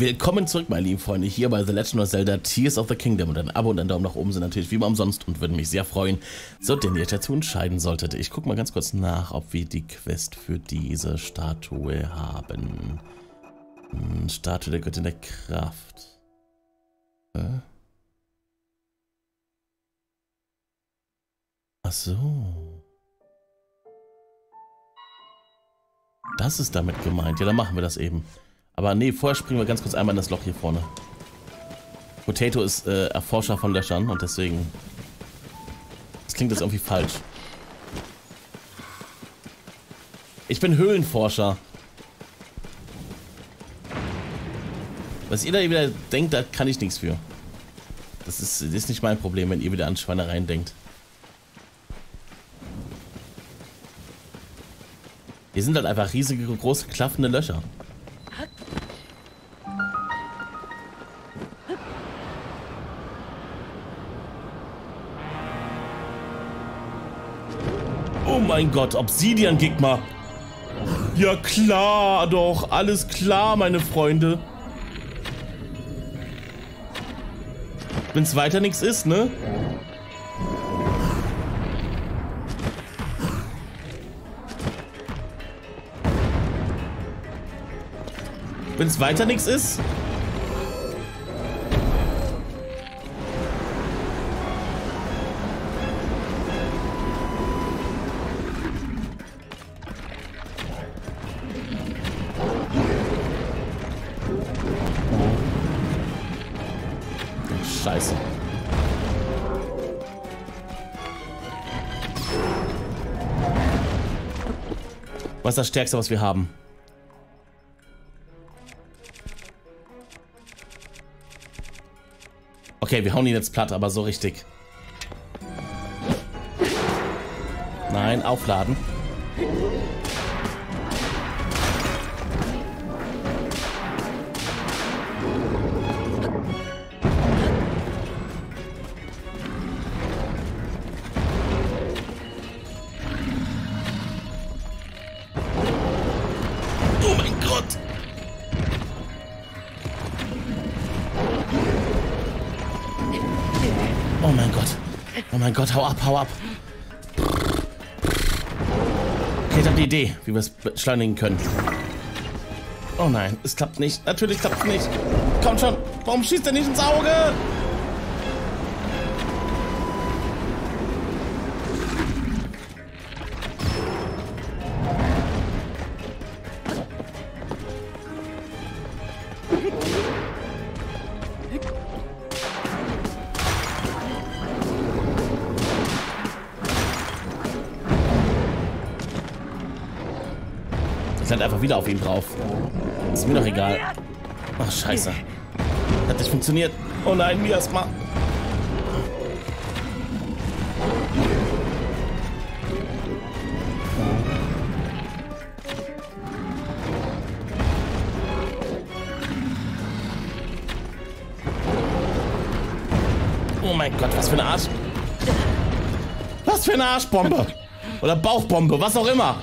Willkommen zurück, meine lieben Freunde, hier bei The Legend of Zelda Tears of the Kingdom. Und ein Abo und ein Daumen nach oben sind natürlich wie immer umsonst und würden mich sehr freuen, so den ihr dazu entscheiden solltet. Ich gucke mal ganz kurz nach, ob wir die Quest für diese Statue haben. Hm, Statue der Göttin der Kraft. Äh? Ach so. Das ist damit gemeint. Ja, dann machen wir das eben. Aber nee, vorher springen wir ganz kurz einmal in das Loch hier vorne. Potato ist äh, Erforscher von Löchern und deswegen... Das klingt jetzt irgendwie falsch. Ich bin Höhlenforscher. Was ihr da wieder denkt, da kann ich nichts für. Das ist, das ist nicht mein Problem, wenn ihr wieder an Schweinereien denkt. Hier sind halt einfach riesige, große, klaffende Löcher. Mein Gott, Obsidian Gigma. Ja klar, doch. Alles klar, meine Freunde. Wenn's weiter nichts ist, ne? Wenn's weiter nichts ist? Was ist das Stärkste, was wir haben? Okay, wir hauen ihn jetzt platt, aber so richtig. Nein, aufladen. Mein Gott, hau ab, hau ab. Okay, ich habe die Idee, wie wir es beschleunigen können. Oh nein, es klappt nicht. Natürlich klappt es nicht. Komm schon, warum schießt er nicht ins Auge? Einfach wieder auf ihn drauf. Ist mir doch egal. Ach, scheiße. Hat nicht funktioniert. Oh nein, Miasma. Oh mein Gott, was für eine Arsch... Was für eine Arschbombe. Oder Bauchbombe, was auch immer.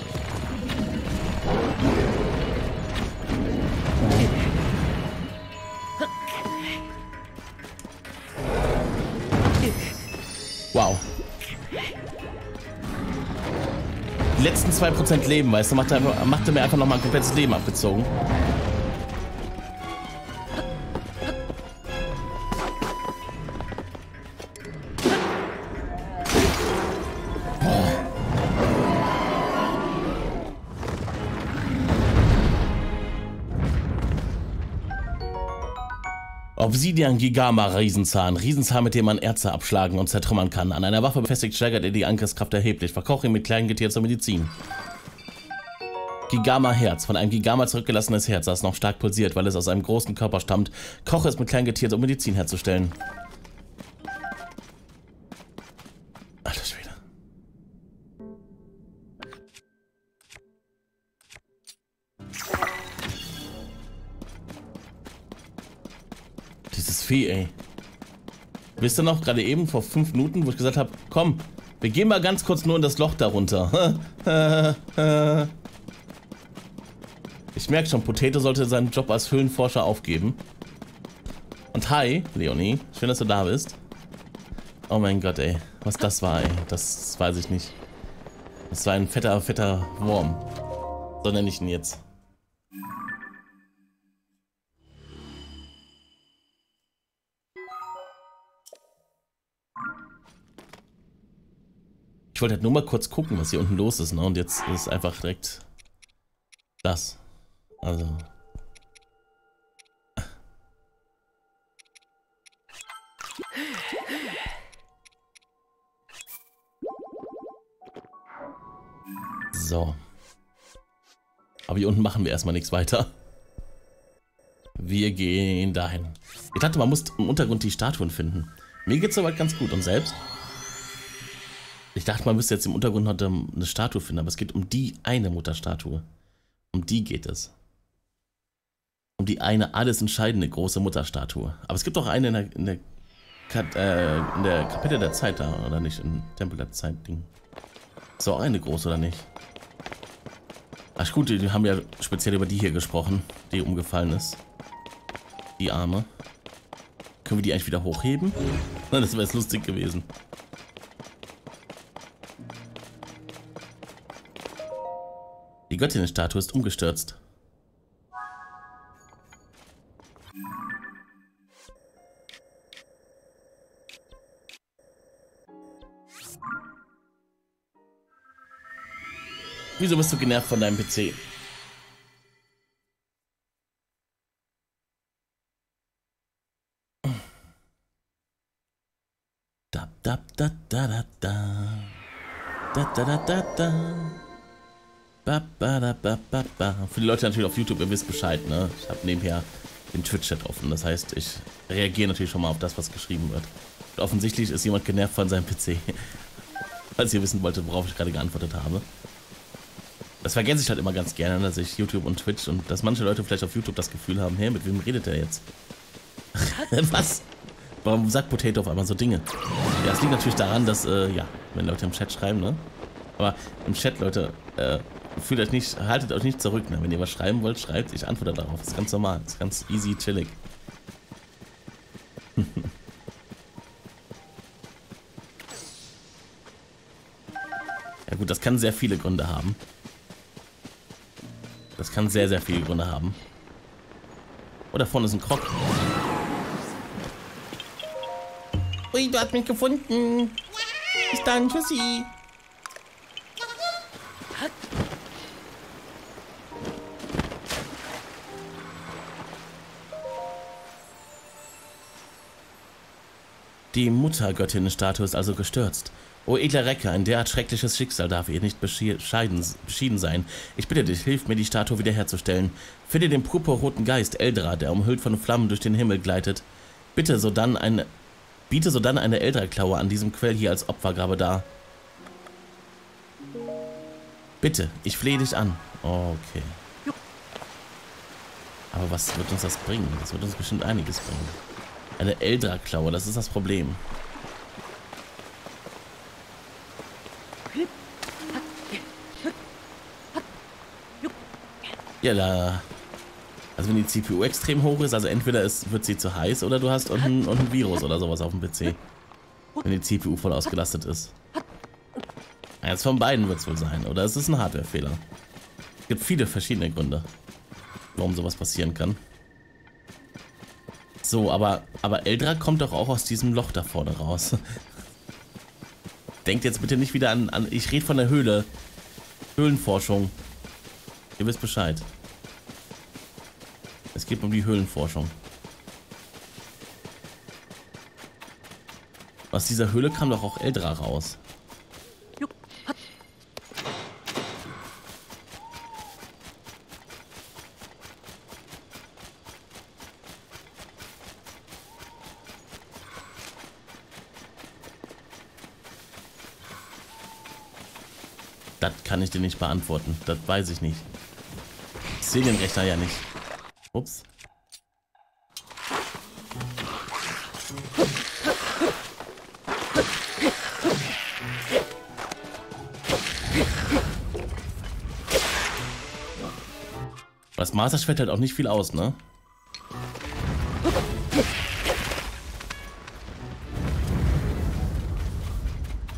2% Leben, weißt du, macht er, macht er mir einfach nochmal ein komplettes Leben abgezogen. Obsidian Gigama Riesenzahn. Riesenzahn, mit dem man Erze abschlagen und zertrümmern kann. An einer Waffe befestigt steigert er die Angriffskraft erheblich. Verkoche ihn mit kleinen Getier zur Medizin. Gigama Herz. Von einem Gigama zurückgelassenes Herz, das noch stark pulsiert, weil es aus einem großen Körper stammt. Koche es mit kleinen Getier, um Medizin herzustellen. Vieh, ey. Wisst ihr noch, gerade eben vor fünf Minuten, wo ich gesagt habe, komm, wir gehen mal ganz kurz nur in das Loch darunter. ich Ich merke schon, Potato sollte seinen Job als Höhlenforscher aufgeben. Und hi, Leonie. Schön, dass du da bist. Oh mein Gott, ey. Was das war, ey. Das weiß ich nicht. Das war ein fetter, fetter Wurm. So nenne ich ihn jetzt. Ich wollte halt nur mal kurz gucken, was hier unten los ist, ne? Und jetzt ist einfach direkt das. Also. So. Aber hier unten machen wir erstmal nichts weiter. Wir gehen dahin. Ich dachte, man muss im Untergrund die Statuen finden. Mir geht's soweit ganz gut. Und selbst? Ich dachte, man müsste jetzt im Untergrund noch eine Statue finden, aber es geht um die eine Mutterstatue. Um die geht es. Um die eine alles entscheidende große Mutterstatue. Aber es gibt auch eine in der, in der, äh, in der Kapelle der Zeit da, oder nicht? Im Tempel der Zeit-Ding. Ist auch eine große, oder nicht? Ach gut, die haben ja speziell über die hier gesprochen, die umgefallen ist. Die Arme. Können wir die eigentlich wieder hochheben? Das wäre jetzt lustig gewesen. Die Göttinnenstatue ist umgestürzt. Wieso bist du genervt von deinem PC? Da da da da da da da da da da da Ba, ba, da, ba, ba, ba. Für die Leute natürlich auf YouTube, ihr wisst Bescheid, ne? Ich habe nebenher den Twitch-Chat offen. Das heißt, ich reagiere natürlich schon mal auf das, was geschrieben wird. Und offensichtlich ist jemand genervt von seinem PC. Falls ihr wissen wolltet, worauf ich gerade geantwortet habe. Das vergesse ich halt immer ganz gerne, dass ich YouTube und Twitch und dass manche Leute vielleicht auf YouTube das Gefühl haben, hey, mit wem redet der jetzt? was? Warum sagt Potato auf einmal so Dinge? Ja, es liegt natürlich daran, dass, äh, ja, wenn Leute im Chat schreiben, ne? Aber im Chat, Leute, äh, fühlt euch nicht, haltet euch nicht zurück. Ne? Wenn ihr was schreiben wollt, schreibt, ich antworte darauf. Das ist ganz normal, das ist ganz easy, chillig. ja gut, das kann sehr viele Gründe haben. Das kann sehr, sehr viele Gründe haben. Oh, da vorne ist ein Krog. Ui, du hast mich gefunden. Bis dann, tschüssi. Die Muttergöttinnenstatue ist also gestürzt. O edler Recke, ein derart schreckliches Schicksal darf ihr nicht beschieden, beschieden sein. Ich bitte dich, hilf mir, die Statue wiederherzustellen. Finde den purpurroten Geist Eldra, der umhüllt von Flammen durch den Himmel gleitet. Bitte sodann eine, biete sodann eine Eldra-Klaue an diesem Quell hier als Opfergabe dar. Bitte, ich flehe dich an. Okay. Aber was wird uns das bringen? Das wird uns bestimmt einiges bringen. Eine Eldra-Klaue, das ist das Problem. Ja, da... Also wenn die CPU extrem hoch ist, also entweder ist, wird sie zu heiß oder du hast unten ein Virus oder sowas auf dem PC. Wenn die CPU voll ausgelastet ist. Eins von beiden wird es wohl sein. Oder es ist ein Hardware-Fehler. Es gibt viele verschiedene Gründe, warum sowas passieren kann. So, aber, aber Eldra kommt doch auch aus diesem Loch da vorne raus. Denkt jetzt bitte nicht wieder an, an ich rede von der Höhle. Höhlenforschung. Ihr wisst Bescheid. Es geht um die Höhlenforschung. Aus dieser Höhle kam doch auch Eldra raus. kann ich dir nicht beantworten. Das weiß ich nicht. Ich sehe den Rechner ja nicht. Ups. das Masterschwert hält auch nicht viel aus, ne?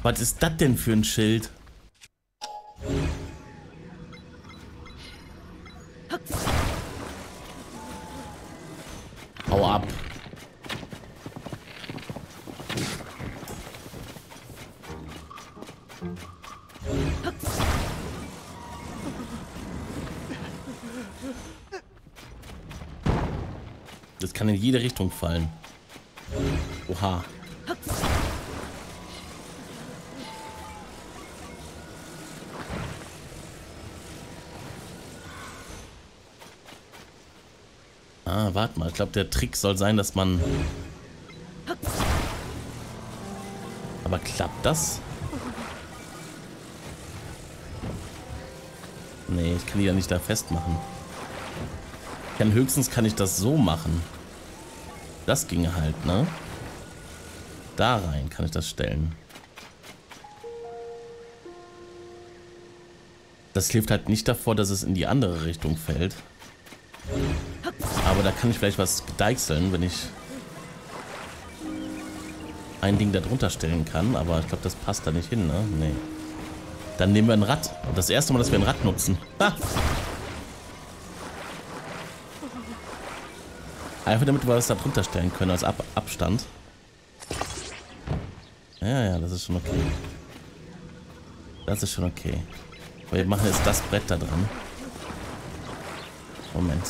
Was ist das denn für ein Schild? Richtung fallen. Oha. Ah, warte mal. Ich glaube, der Trick soll sein, dass man... Aber klappt das? Nee, ich kann die ja nicht da festmachen. Kann höchstens kann ich das so machen. Das ginge halt, ne? Da rein kann ich das stellen. Das hilft halt nicht davor, dass es in die andere Richtung fällt. Aber da kann ich vielleicht was deichseln, wenn ich ein Ding da drunter stellen kann. Aber ich glaube, das passt da nicht hin, ne? Nee. Dann nehmen wir ein Rad. Das erste Mal, dass wir ein Rad nutzen. Ha! Einfach damit wir das da drunter stellen können als Ab Abstand. Ja, ja, das ist schon okay. Das ist schon okay. Wir machen jetzt das Brett da dran. Moment.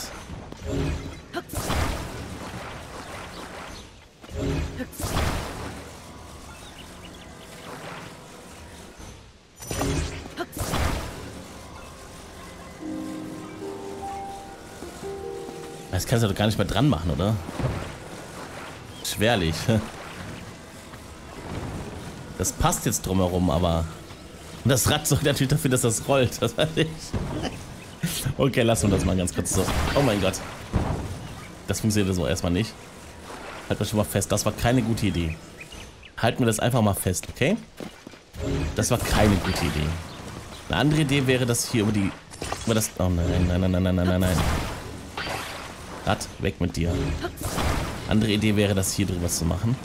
Das kannst du doch gar nicht mehr dran machen, oder? Schwerlich. Das passt jetzt drumherum, aber... Das Rad sorgt natürlich dafür, dass das rollt. Das weiß ich. Okay, lassen wir das mal ganz kurz so. Oh mein Gott. Das funktioniert so erstmal nicht. Halt mal schon mal fest. Das war keine gute Idee. Halten wir das einfach mal fest, okay? Das war keine gute Idee. Eine andere Idee wäre, dass hier über die... Über das... Oh nein, nein, nein, nein, nein, nein, nein, nein. Rad, weg mit dir. Andere Idee wäre, das hier drüber zu machen.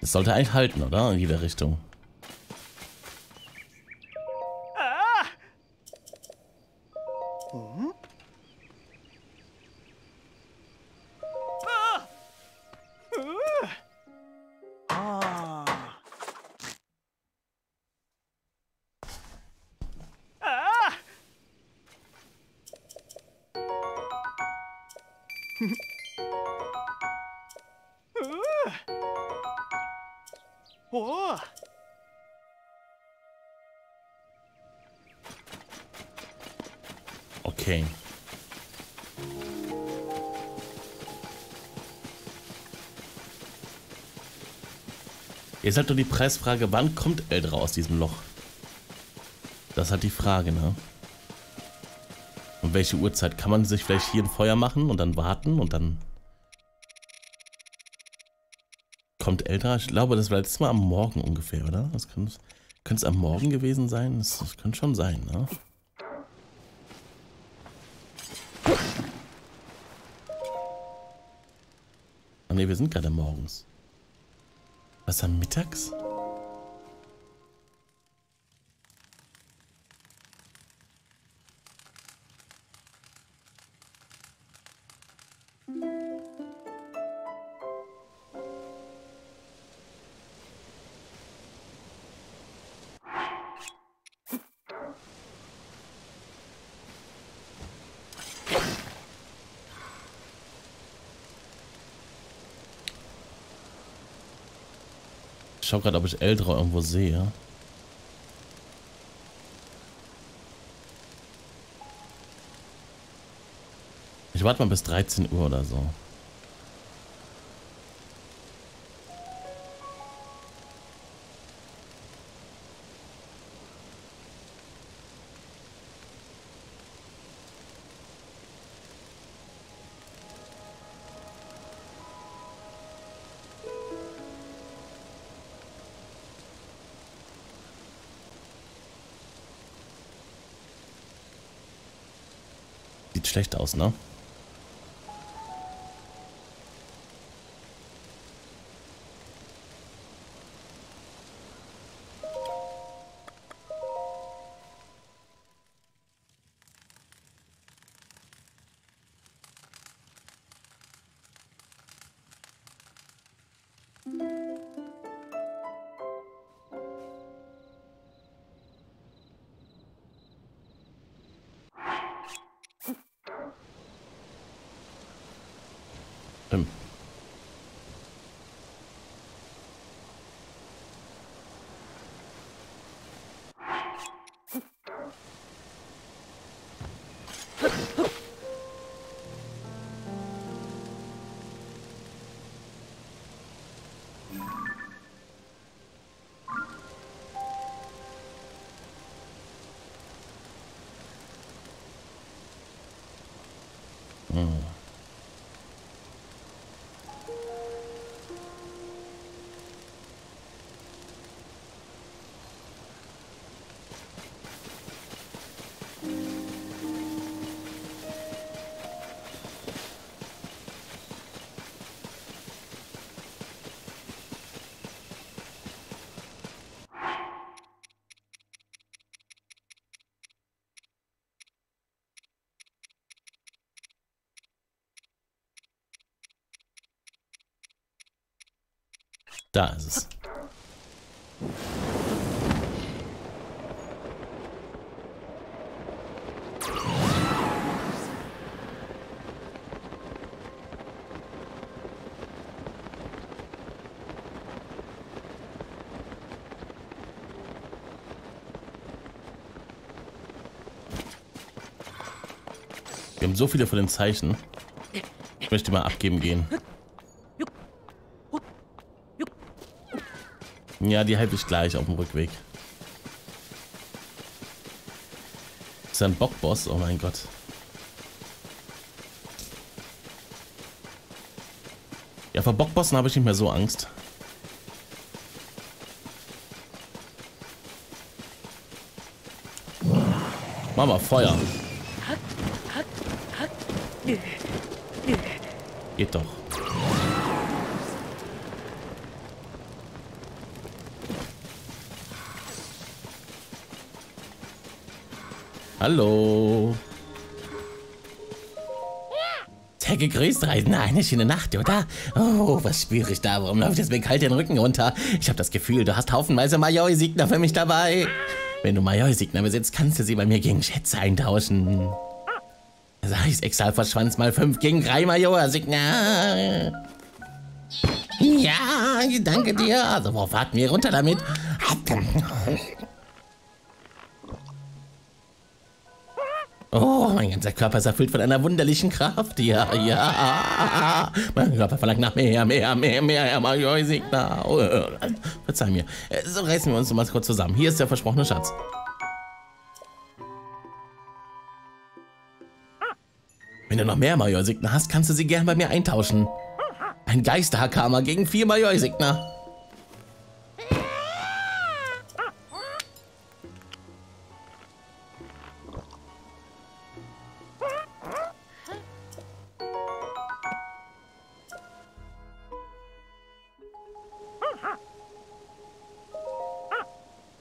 Das sollte eigentlich halten, oder? In jeder Richtung. Jetzt halt nur die Preisfrage, wann kommt Eldra aus diesem Loch? Das ist halt die Frage, ne? Und welche Uhrzeit? Kann man sich vielleicht hier ein Feuer machen und dann warten und dann... Kommt Eldra? Ich glaube, das war letztes Mal am Morgen ungefähr, oder? Das könnte es am Morgen gewesen sein? Das, das könnte schon sein, ne? Ah ne, wir sind gerade morgens. Was dann mittags? Schau gerade, ob ich ältere irgendwo sehe. Ich warte mal bis 13 Uhr oder so. Sieht schlecht aus, ne? him. Mm. Da ist es. Wir haben so viele von den Zeichen. Ich möchte mal abgeben gehen. Ja, die halte ich gleich auf dem Rückweg. Ist ein Bockboss? Oh mein Gott. Ja, vor Bockbossen habe ich nicht mehr so Angst. Mama, Feuer. Geht doch. Hallo. Sehr gegrüßt, Reisender. Eine schöne Nacht, oder? Oh, was spüre ich da? Warum läuft es mir kalt den Rücken runter? Ich habe das Gefühl, du hast haufenweise Majoi-Signer für mich dabei. Wenn du Majoi-Signer besitzt, kannst du sie bei mir gegen Schätze eintauschen. Sag ich's extra verschwanz mal 5 gegen 3 Major-Signer. Ja, danke dir. Also, wo warten wir runter damit? Oh, mein ganzer Körper ist erfüllt von einer wunderlichen Kraft. Ja, ja. Mein Körper verlangt nach mehr, mehr, mehr, mehr. Herr Major-Signer. Oh, verzeih mir. So reißen wir uns mal kurz zusammen. Hier ist der versprochene Schatz. Wenn du noch mehr Major-Signer hast, kannst du sie gern bei mir eintauschen. Ein Geisterhakama gegen vier Major-Signer.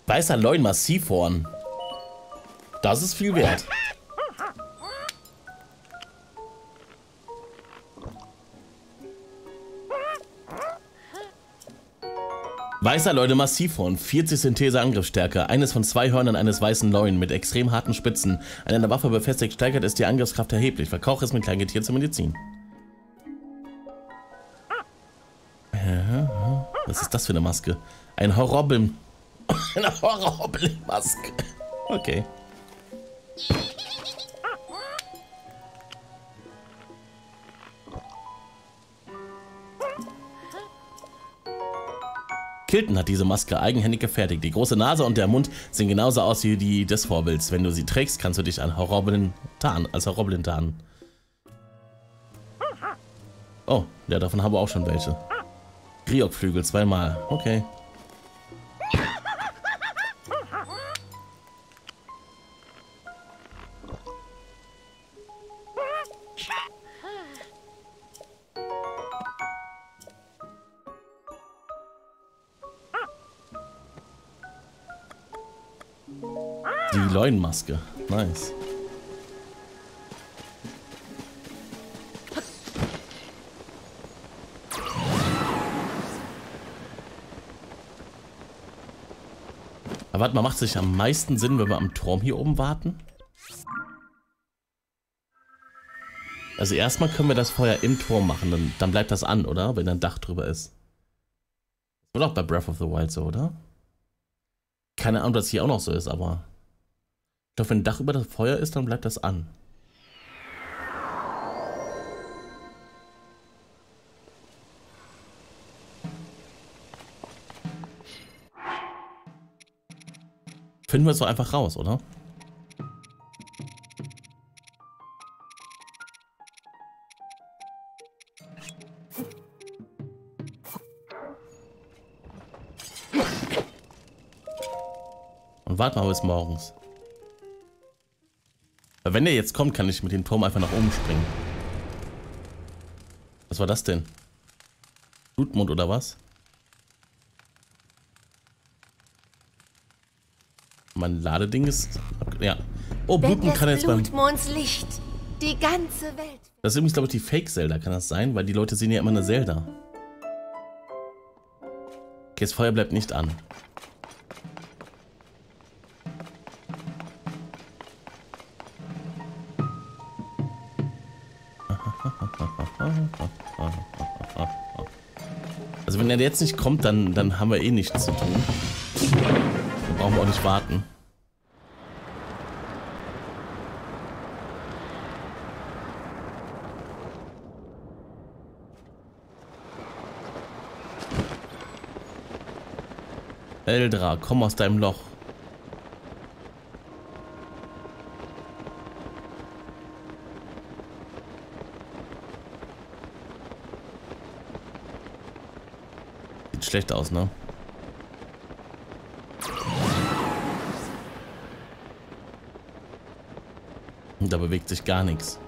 Weißer Leun Massivhorn. Das ist viel wert. Weißer Leute Massivhorn, 40 Synthese Angriffsstärke, eines von zwei Hörnern eines weißen Leuen mit extrem harten Spitzen. An einer Waffe befestigt steigert es die Angriffskraft erheblich. Verkauch es mit Kleingetier zur Medizin. Was ist das für eine Maske? Ein Horrobbel. Eine Horrobbel-Maske. Okay. Kilton hat diese Maske eigenhändig gefertigt. Die große Nase und der Mund sehen genauso aus wie die des Vorbilds. Wenn du sie trägst, kannst du dich an Horroblin tarnen, als Horroblin tarnen. Oh, ja, davon haben wir auch schon welche. Griok-Flügel, zweimal. Okay. Die Leunmaske. Nice. Aber warte mal, macht es sich am meisten Sinn, wenn wir am Turm hier oben warten? Also erstmal können wir das Feuer im Turm machen, dann, dann bleibt das an, oder? Wenn ein Dach drüber ist. Das war doch bei Breath of the Wild so, oder? Keine Ahnung, dass hier auch noch so ist, aber... Glaube, wenn ein Dach über das Feuer ist, dann bleibt das an. Finden wir es doch einfach raus, oder? Und warten wir bis morgens. Weil wenn der jetzt kommt, kann ich mit dem Turm einfach nach oben springen. Was war das denn? Blutmond oder was? Mein Ladeding ist... Ja. Oh, Blutmond kann jetzt beim... Blutmonds Licht. Die ganze Welt. Das ist übrigens, glaube ich, die Fake-Zelda, kann das sein? Weil die Leute sehen ja immer eine Zelda. Okay, das Feuer bleibt nicht an. Also wenn er jetzt nicht kommt, dann, dann haben wir eh nichts zu tun. Dann brauchen wir auch nicht warten. Eldra, komm aus deinem Loch. Sieht schlecht aus, ne? Da bewegt sich gar nichts.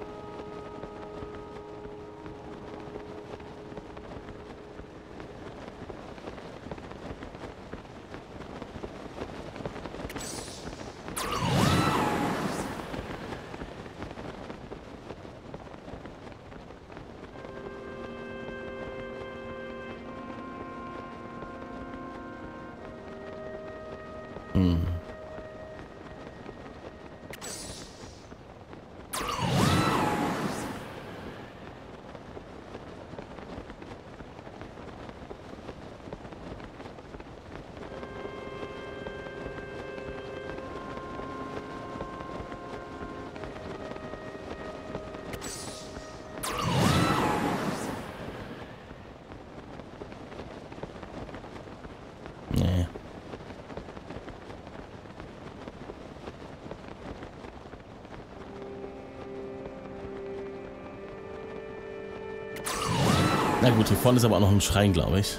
Na gut, hier vorne ist aber auch noch ein Schrein, glaube ich.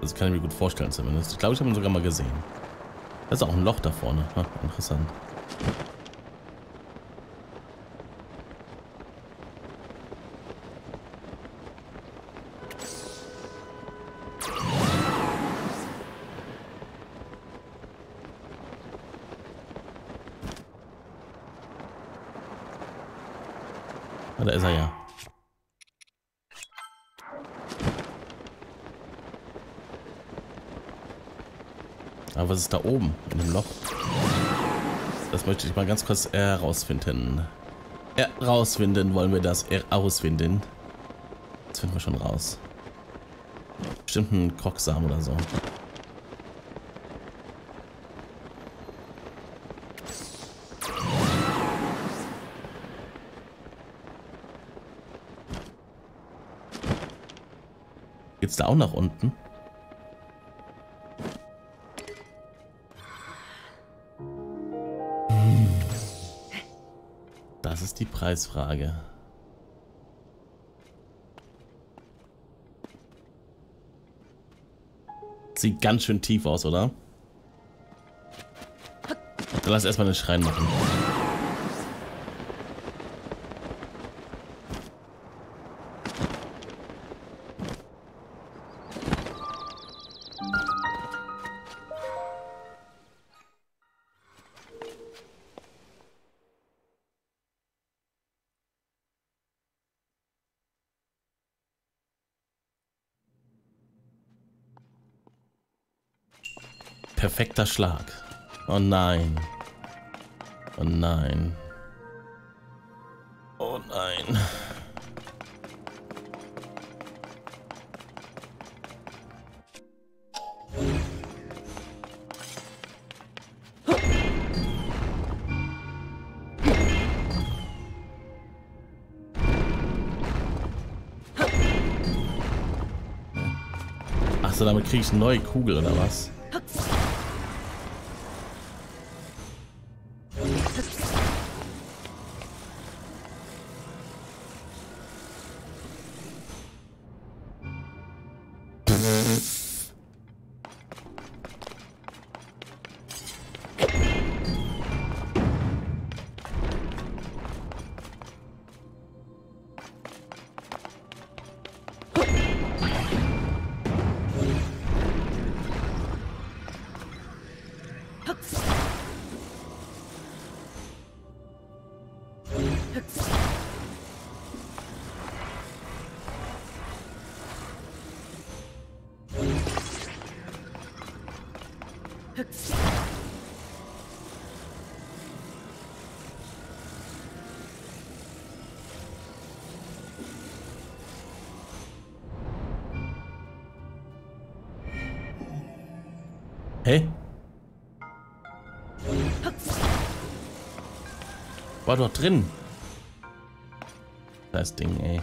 Das kann ich mir gut vorstellen zumindest. Ich glaube, ich habe ihn sogar mal gesehen. Da ist auch ein Loch da vorne. Ha, interessant. Was ist da oben in dem Loch? Das möchte ich mal ganz kurz herausfinden. Herausfinden wollen wir das. Herausfinden. Das finden wir schon raus. Bestimmt ein Krocksamen oder so. Geht's da auch nach unten? Die Preisfrage. Sieht ganz schön tief aus, oder? Dann lass erstmal den Schrein machen. Perfekter Schlag. Oh nein. Oh nein. Oh nein. Achso, damit kriege ich eine neue Kugel oder was? War doch drin. Das Ding, ey.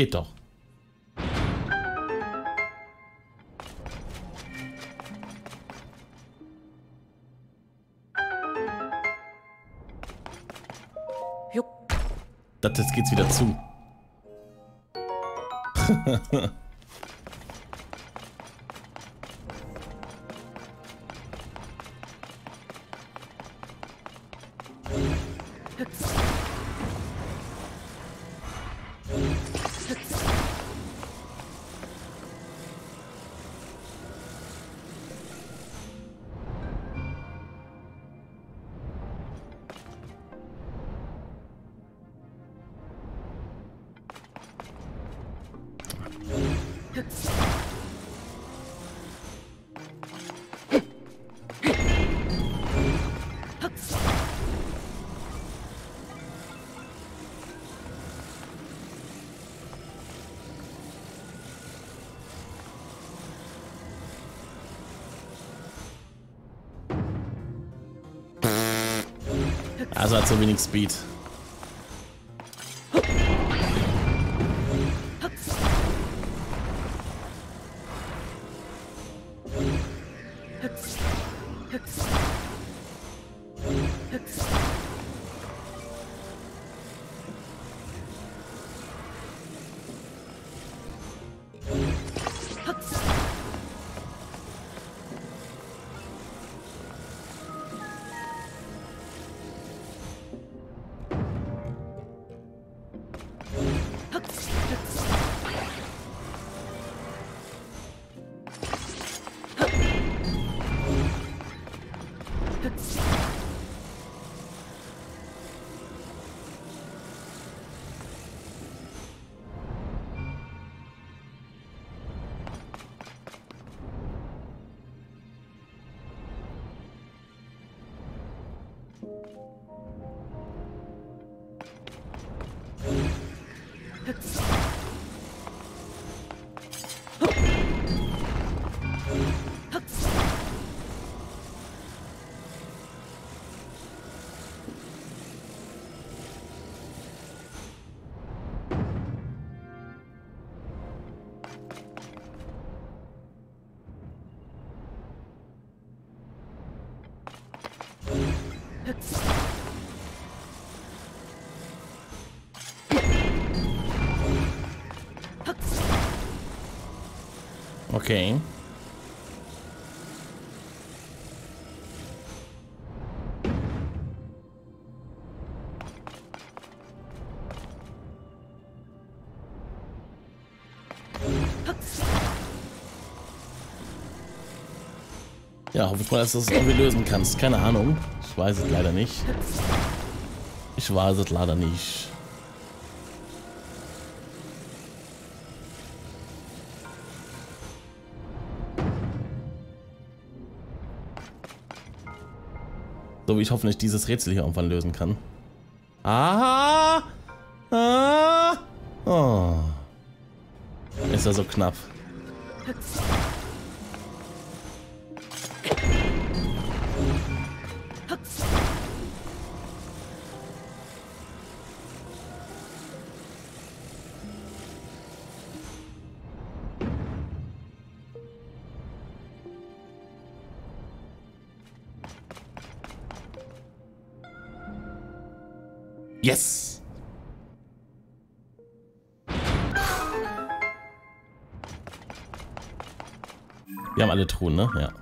Geht doch. Das jetzt geht's wieder zu. Also hat so wenig Speed. Let's Okay. Ja, hoffe ich mal, dass du es irgendwie lösen kannst. Keine Ahnung. Ich weiß es leider nicht. Ich weiß es leider nicht. So wie ich hoffentlich dieses Rätsel hier irgendwann lösen kann. Aha! Ah! Oh. Ist ja so knapp. Ne? Ja.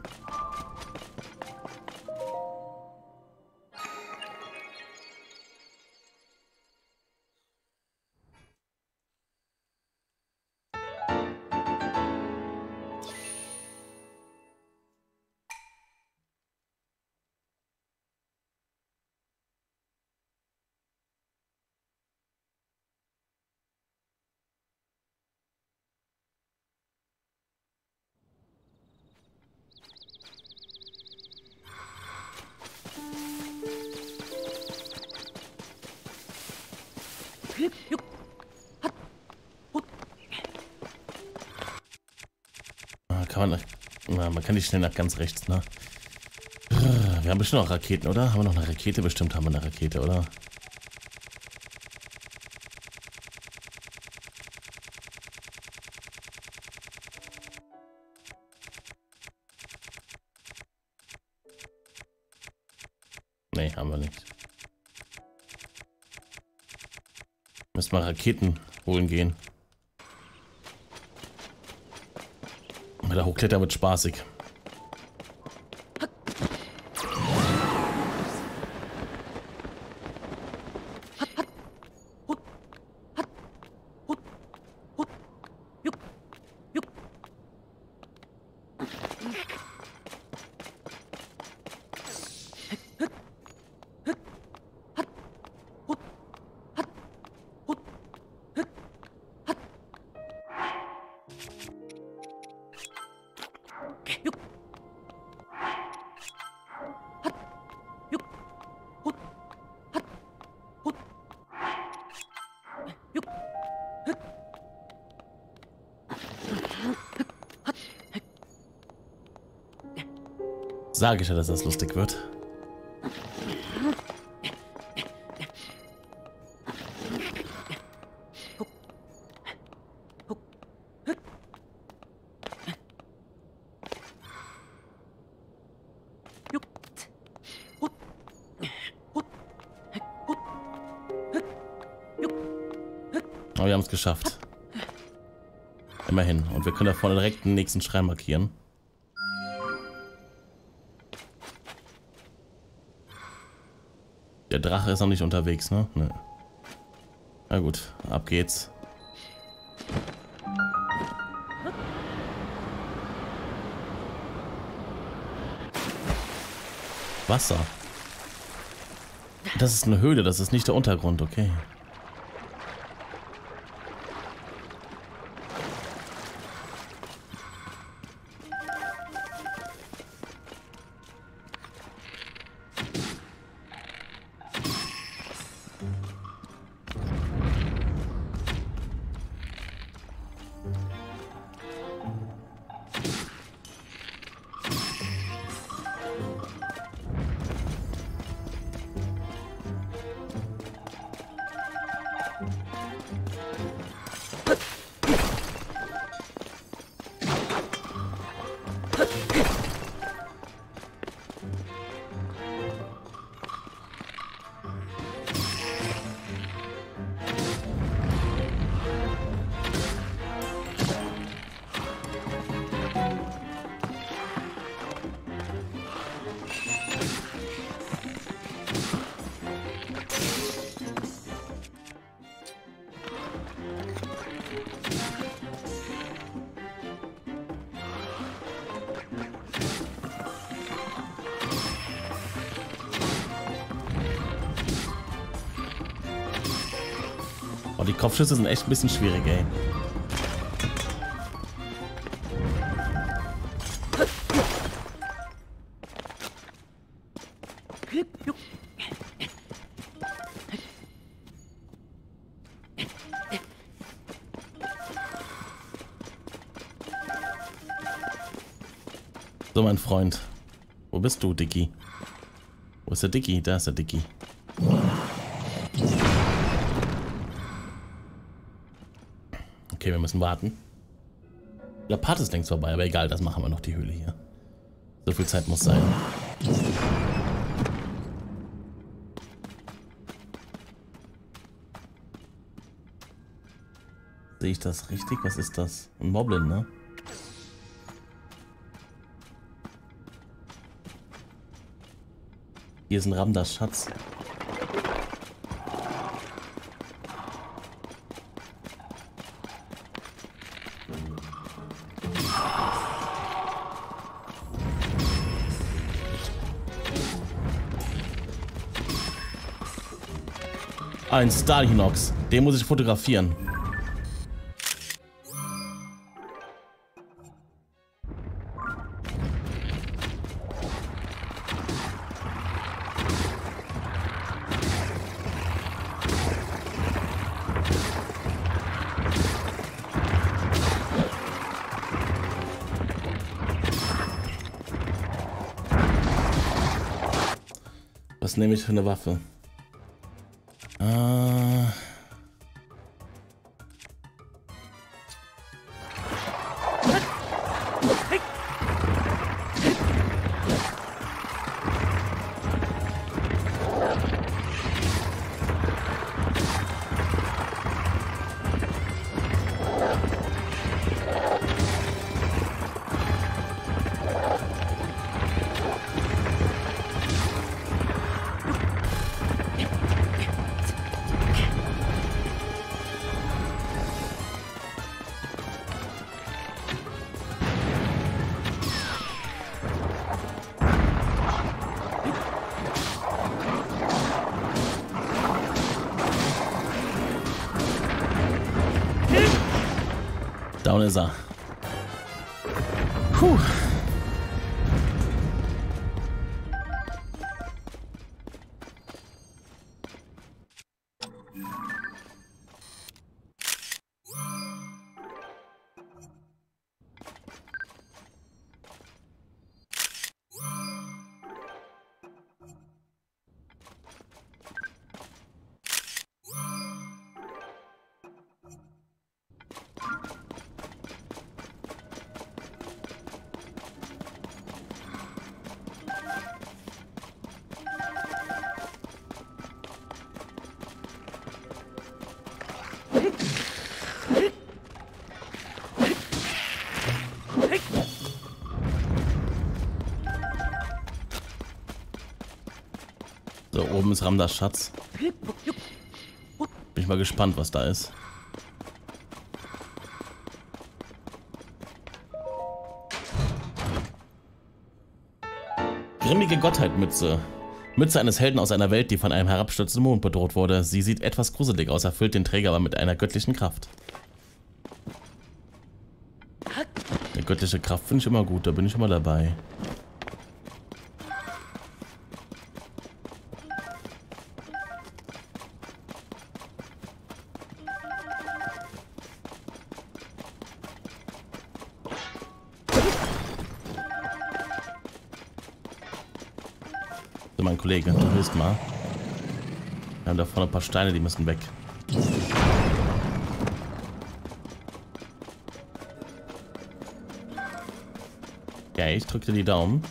Kann man, na, man kann nicht schnell nach ganz rechts, ne? Wir haben bestimmt noch Raketen, oder? Haben wir noch eine Rakete? Bestimmt haben wir eine Rakete, oder? Nee, haben wir nicht. Müssen wir Raketen holen gehen. Weil der Hochkletter wird spaßig. Sage ich ja, dass das lustig wird. Aber wir haben es geschafft. Immerhin. Und wir können da vorne direkt den nächsten Schrein markieren. Drache ist noch nicht unterwegs, ne? Ne. Na gut, ab geht's. Wasser. Das ist eine Höhle, das ist nicht der Untergrund, okay. Kopfschüsse sind echt ein bisschen schwierig, ey. So, mein Freund. Wo bist du, Dicky? Wo ist der Dicky? Da ist der Dicky. Okay, wir müssen warten. Der Part ist längst vorbei, aber egal, das machen wir noch, die Höhle hier. So viel Zeit muss sein. Sehe ich das richtig? Was ist das? Ein Moblin, ne? Hier ist ein Ramdas Schatz. Ein Starhinox. Den muss ich fotografieren. Was nehme ich für eine Waffe? Äh... Häuser. Oben ist Ramdas Schatz. Bin ich mal gespannt, was da ist. Grimmige Gottheit-Mütze. Mütze eines Helden aus einer Welt, die von einem herabstürzenden Mond bedroht wurde. Sie sieht etwas gruselig aus, erfüllt den Träger aber mit einer göttlichen Kraft. Eine göttliche Kraft finde ich immer gut, da bin ich immer dabei. Hilfst mal. Wir haben da vorne ein paar Steine, die müssen weg. Okay, ich drücke dir die Daumen.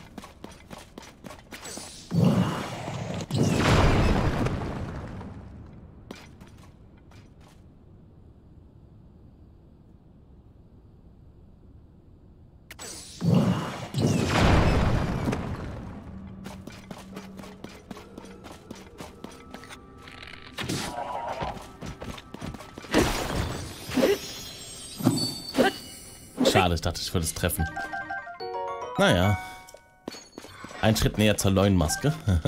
Ich würde es treffen. Naja. Ein Schritt näher zur Leunmaske.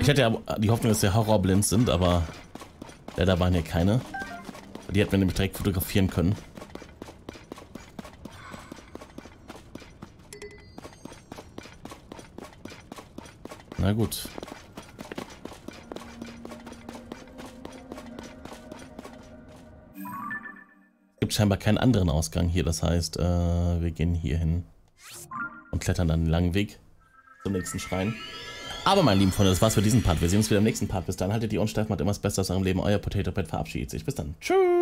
ich hätte ja die Hoffnung, dass wir Horrorblind sind, aber Leider waren hier keine. Die hätten wir nämlich direkt fotografieren können. Na gut. Scheinbar keinen anderen Ausgang hier, das heißt, äh, wir gehen hier hin und klettern dann den langen Weg zum nächsten Schrein. Aber meine lieben Freunde, das war's für diesen Part. Wir sehen uns wieder im nächsten Part. Bis dann haltet die Ohren steif, macht immer das Beste aus eurem Leben. Euer Potato Pet verabschiedet sich. Bis dann. Tschüss.